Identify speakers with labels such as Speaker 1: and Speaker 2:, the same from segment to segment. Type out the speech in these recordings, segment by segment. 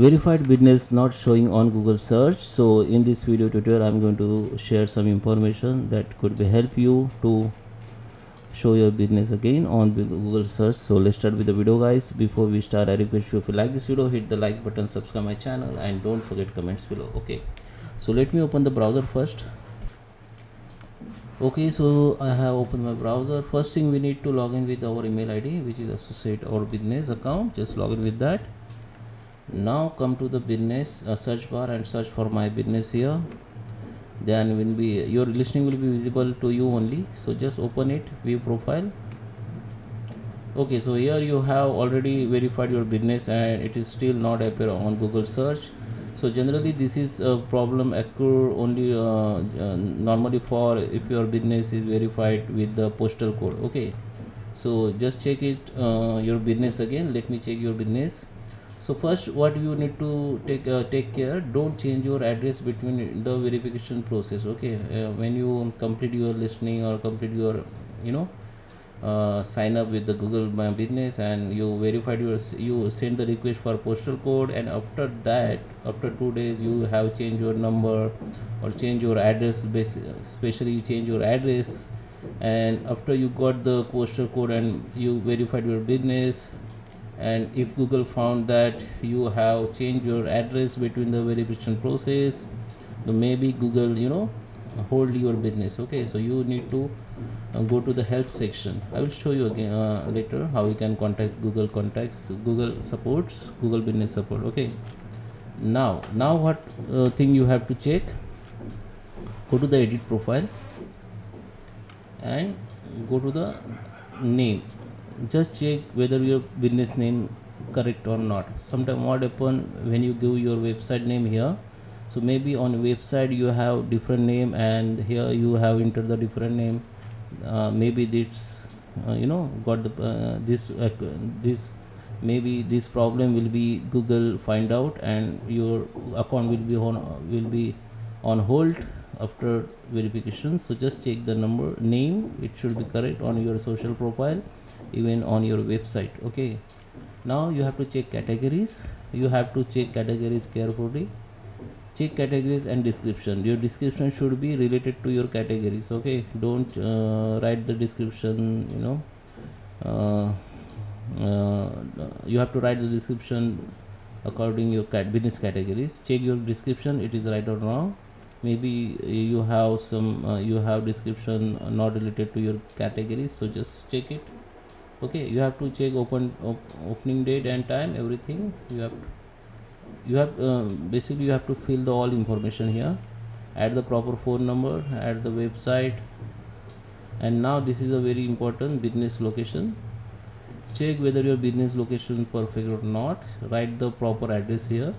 Speaker 1: verified business not showing on google search. So in this video tutorial i'm going to share some information that could be help you to show your business again on google search. So let's start with the video guys. Before we start i request you if you like this video hit the like button subscribe my channel and don't forget comments below okay? So let me open the browser first. Okay so i have opened my browser. First thing we need to log in with our email id which is associate our business account. Just log in with that now come to the business uh, search bar and search for my business here. Then will be your listing will be visible to you only. So just open it view profile. Okay so here you have already verified your business and it is still not appear on google search. So generally this is a problem occur only uh, uh, normally for if your business is verified with the postal code. Okay so just check it uh, your business again. Let me check your business so first what you need to take uh, take care don't change your address between the verification process okay? Uh, when you complete your listening or complete your you know uh, sign up with the google my business and you verified your you send the request for postal code and after that after two days you have changed your number or change your address especially you change your address and after you got the postal code and you verified your business and if google found that you have changed your address between the verification process then maybe google you know hold your business. Okay so you need to uh, go to the help section. I will show you again uh, later how you can contact google contacts google supports google business support. Okay. Now now what uh, thing you have to check? Go to the edit profile and go to the name just check whether your business name correct or not. Sometimes what happen when you give your website name here? So maybe on website you have different name and here you have entered the different name. Uh, maybe this uh, you know got the uh, this uh, this maybe this problem will be google find out and your account will be on will be on hold after verification. So just check the number name. It should be correct on your social profile even on your website. Okay. Now you have to check categories. You have to check categories carefully. Check categories and description. Your description should be related to your categories. Okay. Don't uh, write the description you know. Uh, uh, you have to write the description according your cat business categories. Check your description it is right or wrong maybe you have some uh, you have description not related to your categories so just check it. Okay you have to check open op opening date and time everything. You have you have uh, basically you have to fill the all information here. Add the proper phone number add the website. And now this is a very important business location. Check whether your business location perfect or not. Write the proper address here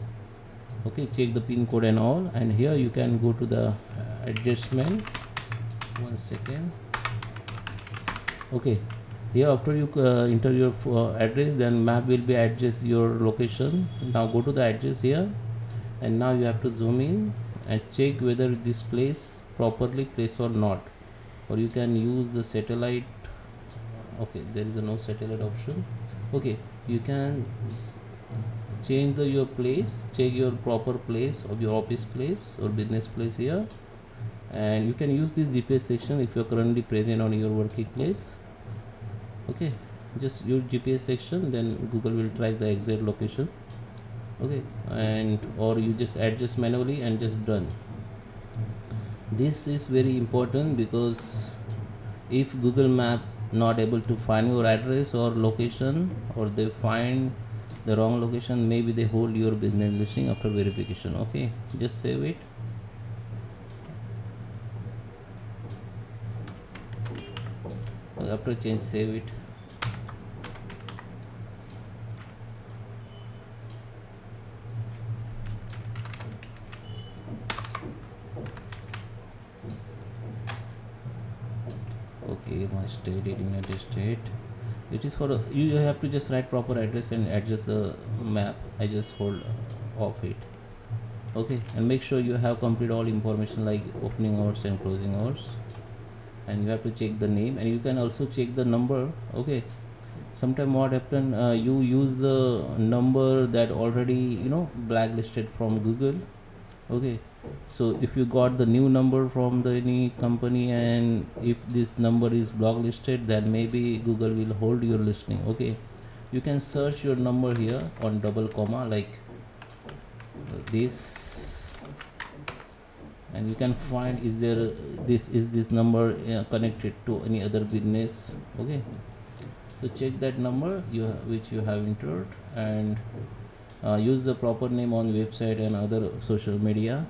Speaker 1: okay check the pin code and all. And here you can go to the adjustment. One second. Okay. Here after you uh, enter your uh, address then map will be address your location. Now go to the address here. And now you have to zoom in and check whether this place properly placed or not. Or you can use the satellite. Okay there is a no satellite option. Okay you can change the your place check your proper place of your office place or business place here. And you can use this gps section if you're currently present on your working place. Okay just use gps section then google will track the exact location. Okay and or you just adjust manually and just done. This is very important because if google map not able to find your address or location or they find the wrong location maybe they hold your business listing after verification. Okay just save it. After change save it. Okay my state united state it is for you have to just write proper address and adjust the map. I just hold off it. Okay and make sure you have complete all information like opening hours and closing hours. And you have to check the name. And you can also check the number. Okay sometime what happen uh, you use the number that already you know blacklisted from google okay. So if you got the new number from the any company and if this number is blacklisted then maybe google will hold your listing okay. You can search your number here on double comma like this. And you can find is there this is this number uh, connected to any other business? Okay. So check that number you which you have entered and uh, use the proper name on website and other social media.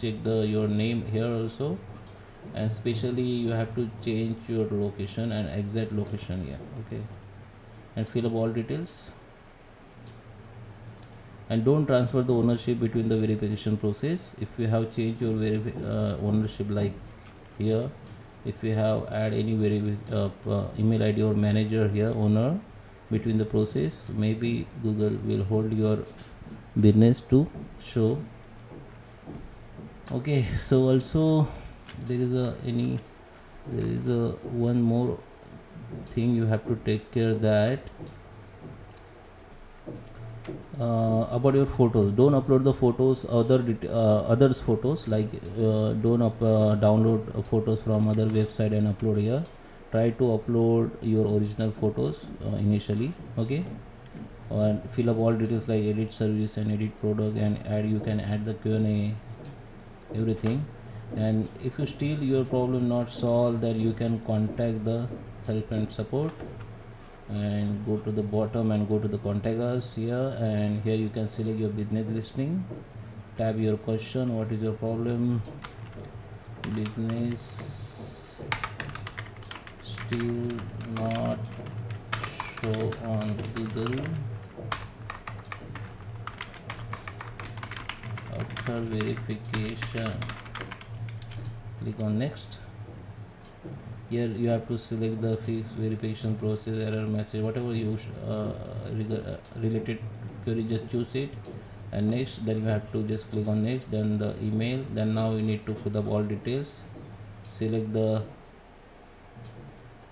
Speaker 1: Check the your name here also. And especially you have to change your location and exact location here okay? And fill up all details. And don't transfer the ownership between the verification process. If you have changed your uh, ownership like here if you have add any very uh, uh, email id or manager here owner between the process maybe google will hold your business to show. Okay so also there is a any there is a one more thing you have to take care that uh, about your photos. Don't upload the photos other uh, others photos like uh, don't up, uh, download photos from other website and upload here try to upload your original photos uh, initially okay? And fill up all details like edit service and edit product and add you can add the Q&A everything. And if you still your problem not solved then you can contact the help and support and go to the bottom and go to the contact us here. And here you can select your business listing tab your question what is your problem? Business still not show on google. After verification click on next. Here you have to select the fix verification process error message whatever you uh, uh, related query just choose it. And next then you have to just click on next then the email. Then now you need to fill up all details. Select the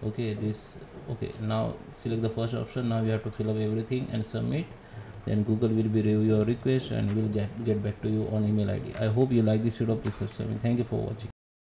Speaker 1: okay this okay now select the first option. Now you have to fill up everything and submit. Then google will be review your request and will get get back to you on email id i hope you like this video. Please subscribe. Thank you for watching